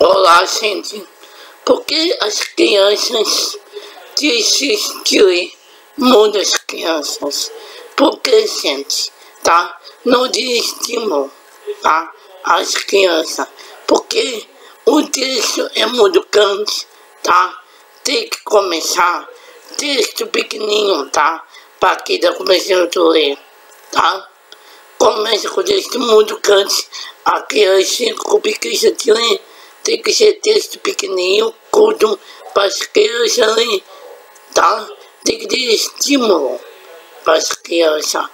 Olá, gente. Por que as crianças desistirem muitas crianças? Porque, gente, tá? Não desestimam, tá? As crianças. Porque o texto é muito grande, tá? Tem que começar texto pequenininho, tá? Para que tá começando a ler, tá? Começa com texto muito grande. A criança com preguiça de ler tem que ser texto pequenininho, curto, para as crianças lerem, tá? Tem que ter estímulo para as crianças.